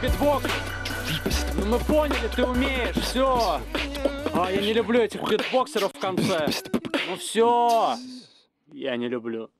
битбокс. Ну мы поняли, ты умеешь, все. А, я не люблю этих битбоксеров в конце. Ну все. Я не люблю.